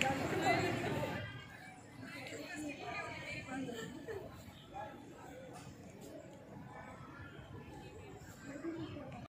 Thank you.